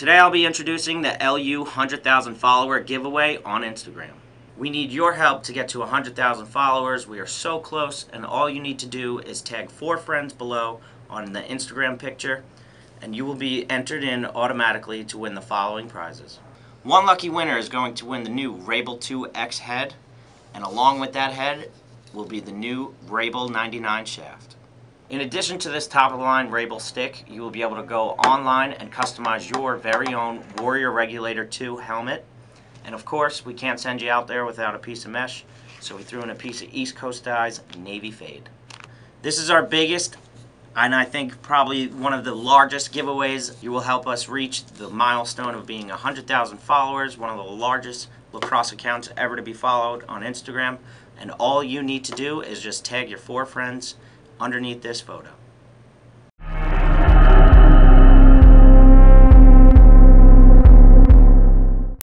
Today I'll be introducing the LU 100,000 follower giveaway on Instagram. We need your help to get to 100,000 followers. We are so close, and all you need to do is tag four friends below on the Instagram picture, and you will be entered in automatically to win the following prizes. One lucky winner is going to win the new Rabil 2X head, and along with that head will be the new Rabil 99 shaft. In addition to this top of the line Rabil stick, you will be able to go online and customize your very own Warrior Regulator 2 helmet. And of course, we can't send you out there without a piece of mesh, so we threw in a piece of East Coast Dyes Navy Fade. This is our biggest, and I think probably one of the largest giveaways. You will help us reach the milestone of being 100,000 followers, one of the largest lacrosse accounts ever to be followed on Instagram. And all you need to do is just tag your four friends underneath this photo.